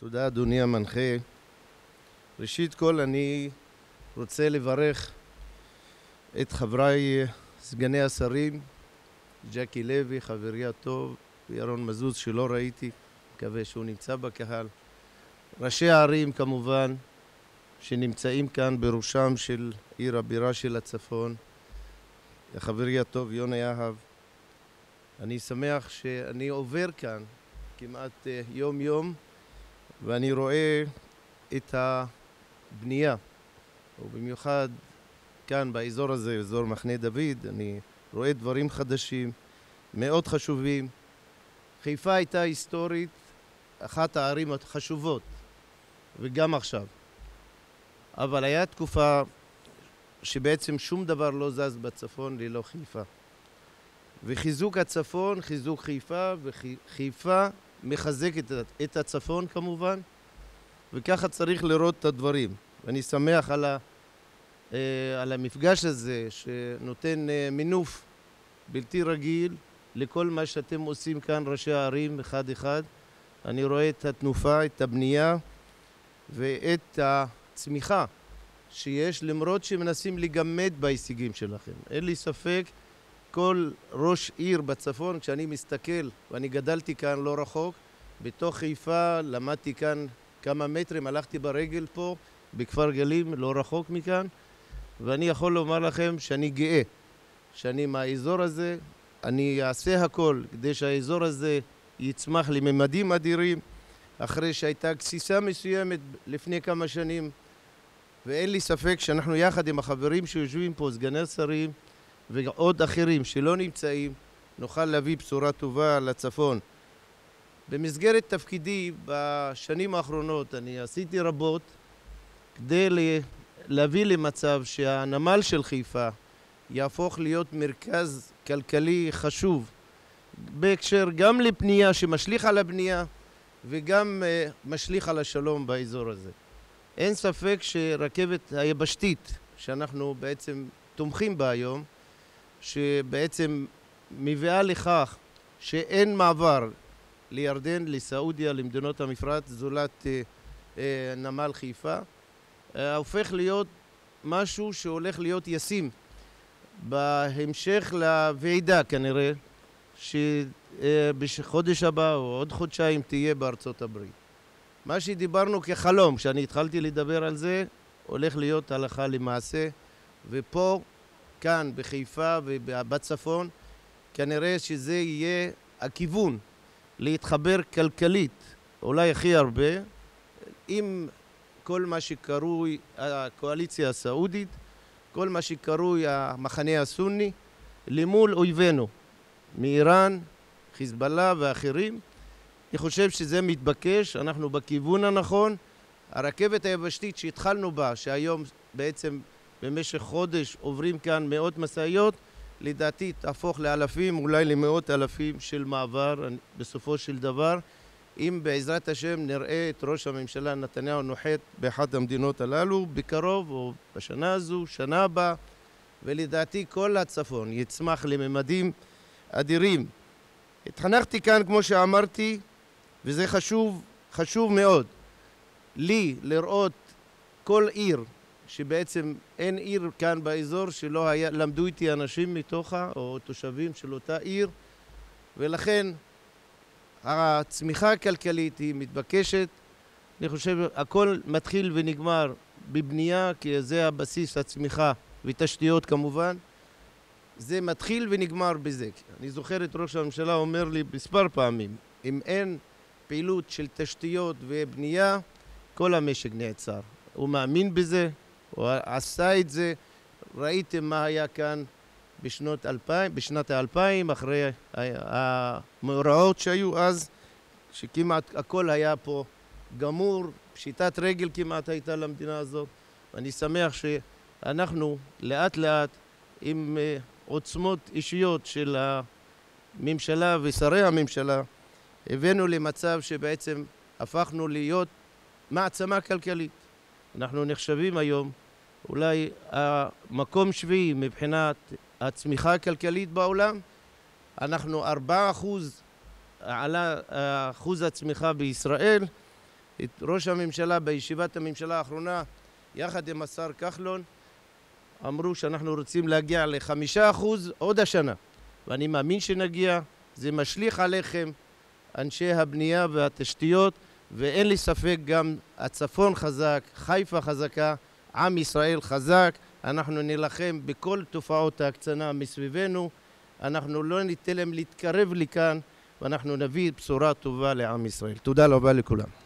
תודה, אדוני המנחה. ראשית כל, אני רוצה לברך את חבריי סגני השרים, ג'קי לוי, חברי הטוב, וירון מזוז שלא ראיתי, מקווה שהוא נמצא בקהל. ראשי הערים כמובן, שנמצאים כאן בראשם של עיר הבירה של הצפון, חברי הטוב יונה יהב. אני שמח שאני עובר כאן כמעט יום יום ואני רואה את הבנייה, ובמיוחד כאן באזור הזה, אזור מחנה דוד, אני רואה דברים חדשים, מאוד חשובים. חיפה הייתה היסטורית אחת הערים החשובות, וגם עכשיו. אבל היה תקופה שבעצם שום דבר לא זז בצפון ללא חיפה. וחיזוק הצפון, חיזוק חיפה, וחיפה מחזקת את הצפון כמובן, וככה צריך לראות את הדברים. ואני שמח על, ה, על המפגש הזה שנותן מינוף בלתי רגיל לכל מה שאתם עושים כאן, ראשי הערים, אחד אחד. אני רואה את התנופה, את הבנייה ואת הצמיחה שיש למרות שמנסים לגמד בהישגים שלכם. אין לי ספק, כל ראש עיר בצפון, כשאני מסתכל, ואני גדלתי כאן לא רחוק, בתוך חיפה, למדתי כאן כמה מטרים, הלכתי ברגל פה, בכפר גלים, לא רחוק מכאן, ואני יכול לומר לכם שאני גאה שאני מהאזור הזה, אני אעשה הכל כדי שהאזור הזה יצמח לממדים אדירים אחרי שהייתה גסיסה מסוימת לפני כמה שנים ואין לי ספק שאנחנו יחד עם החברים שיושבים פה, סגני שרים ועוד אחרים שלא נמצאים, נוכל להביא בשורה טובה לצפון. במסגרת תפקידי בשנים האחרונות אני עשיתי רבות כדי להביא למצב שהנמל של חיפה יהפוך להיות מרכז כלכלי חשוב בהקשר גם לפנייה שמשליך על הבנייה וגם משליך על השלום באזור הזה. אין ספק שרכבת היבשתית שאנחנו בעצם תומכים בה היום שבעצם מביאה לכך שאין מעבר לירדן, לסעודיה, למדינות המפרץ זולת נמל חיפה הופך להיות משהו שהולך להיות ישים בהמשך לוועידה כנראה שבחודש הבא או עוד חודשיים תהיה בארצות הברית. מה שדיברנו כחלום, כשאני התחלתי לדבר על זה, הולך להיות הלכה למעשה ופה, כאן בחיפה ובצפון כנראה שזה יהיה הכיוון להתחבר כלכלית אולי הכי הרבה עם כל מה שקרוי הקואליציה הסעודית כל מה שקרוי המחנה הסוני למול אויבינו מאיראן, חיזבאללה ואחרים. אני חושב שזה מתבקש, אנחנו בכיוון הנכון. הרכבת היבשתית שהתחלנו בה, שהיום בעצם במשך חודש עוברים כאן מאות משאיות לדעתי תהפוך לאלפים, אולי למאות אלפים של מעבר בסופו של דבר אם בעזרת השם נראה את ראש הממשלה נתניהו נוחת באחת המדינות הללו בקרוב או בשנה הזו, שנה הבאה ולדעתי כל הצפון יצמח לממדים אדירים. התחנכתי כאן כמו שאמרתי וזה חשוב, חשוב מאוד לי לראות כל עיר שבעצם אין עיר כאן באזור שלא היה, למדו איתי אנשים מתוכה או תושבים של אותה עיר ולכן הצמיחה הכלכלית היא מתבקשת. אני חושב הכל מתחיל ונגמר בבנייה כי זה הבסיס הצמיחה ותשתיות כמובן. זה מתחיל ונגמר בזה. אני זוכר את ראש הממשלה אומר לי מספר פעמים אם אין פעילות של תשתיות ובנייה כל המשק נעצר. הוא מאמין בזה הוא עשה את זה. ראיתם מה היה כאן בשנות אלפיים, בשנת האלפיים אחרי המאורעות שהיו אז שכמעט הכל היה פה גמור פשיטת רגל כמעט הייתה למדינה הזאת. ואני שמח שאנחנו לאט לאט עם עוצמות אישיות של הממשלה ושרי הממשלה הבאנו למצב שבעצם הפכנו להיות מעצמה כלכלית. אנחנו נחשבים היום אולי המקום שביעי מבחינת הצמיחה הכלכלית בעולם אנחנו ארבעה אחוז עלה אחוז הצמיחה בישראל. את ראש הממשלה בישיבת הממשלה האחרונה יחד עם השר כחלון אמרו שאנחנו רוצים להגיע לחמישה אחוז עוד השנה. ואני מאמין שנגיע זה משליך עליכם אנשי הבנייה והתשתיות ואין לי ספק גם הצפון חזק, חיפה חזקה, עם ישראל חזק אנחנו נילחם בכל תופעות ההקצנה מסביבנו אנחנו לא ניתן להם להתקרב לכאן ואנחנו נביא בשורה טובה לעם ישראל. תודה רבה לכולם.